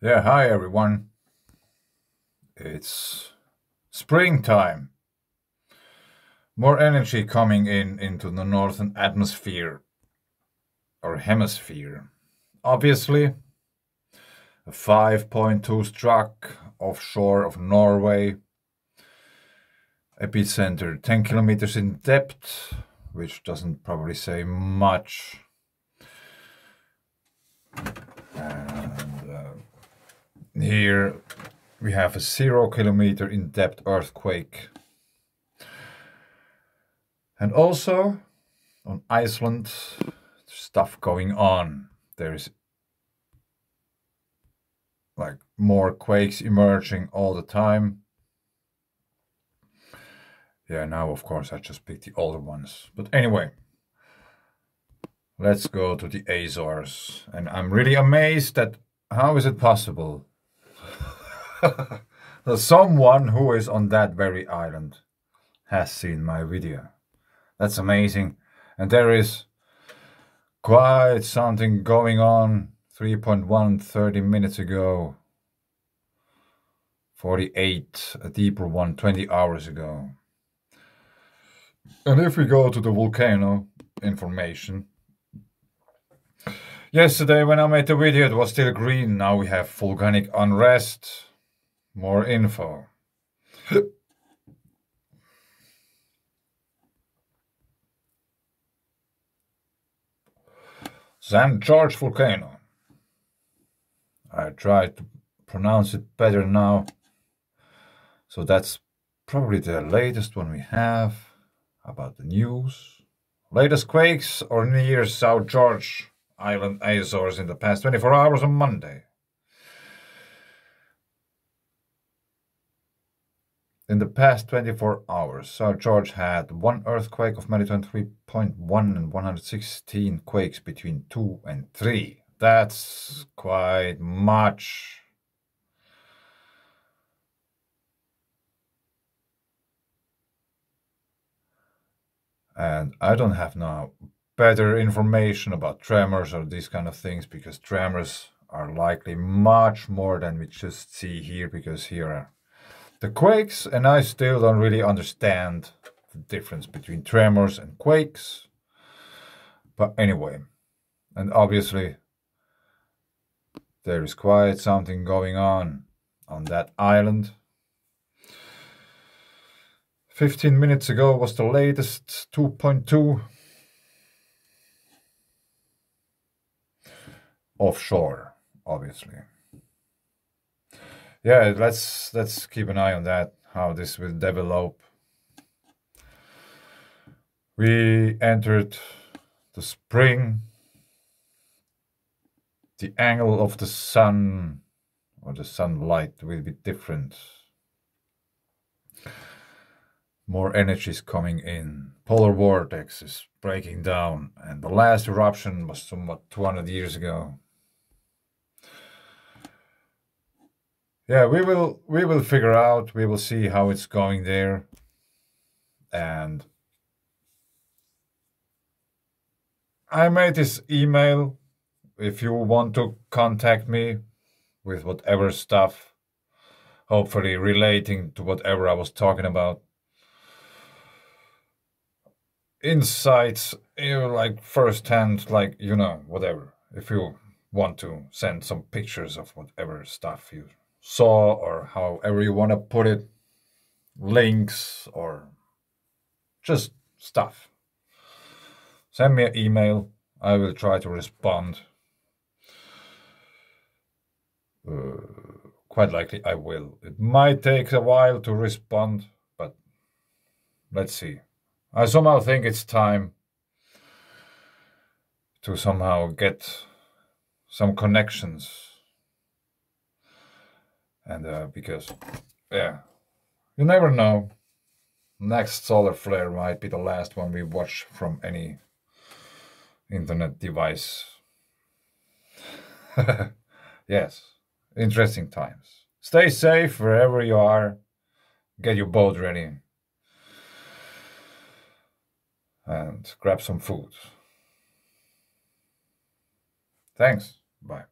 Yeah, hi everyone. It's springtime. More energy coming in into the northern atmosphere or hemisphere. Obviously, a 5.2 struck offshore of Norway. Epicenter 10 kilometers in depth, which doesn't probably say much. Here we have a zero kilometer in depth earthquake. And also on Iceland, stuff going on. There is like more quakes emerging all the time. Yeah, now of course I just picked the older ones. But anyway, let's go to the Azores. And I'm really amazed that how is it possible someone who is on that very island has seen my video. That's amazing. And there is quite something going on 3.1 30 minutes ago. 48, a deeper one 20 hours ago. And if we go to the volcano information, yesterday when I made the video it was still green, now we have volcanic unrest. More info. São Jorge volcano. I tried to pronounce it better now. So that's probably the latest one we have about the news. Latest quakes or near São Jorge Island Azores in the past 24 hours on Monday. In the past 24 hours, São Jorge had one earthquake of magnitude 3.1 and 116 quakes between 2 and 3. That's quite much. And I don't have now better information about tremors or these kind of things because tremors are likely much more than we just see here because here the quakes, and I still don't really understand the difference between tremors and quakes. But anyway, and obviously there is quite something going on on that island. 15 minutes ago was the latest 2.2 offshore, obviously yeah, let's let's keep an eye on that, how this will develop. We entered the spring. The angle of the sun or the sunlight will be different. More energy is coming in. Polar vortex is breaking down, and the last eruption was somewhat 200 years ago. Yeah we will we will figure out we will see how it's going there. And i made this email. If you want to contact me with whatever stuff hopefully relating to whatever i was talking about. Insights you know, like first hand like you know whatever. If you want to send some pictures of whatever stuff you saw or however you want to put it, links or just stuff. Send me an email. I will try to respond. Uh, quite likely I will. It might take a while to respond, but let's see. I somehow think it's time to somehow get some connections and uh, because yeah you never know. Next solar flare might be the last one we watch from any internet device. Yes interesting times. Stay safe wherever you are. Get your boat ready. And grab some food. Thanks. Bye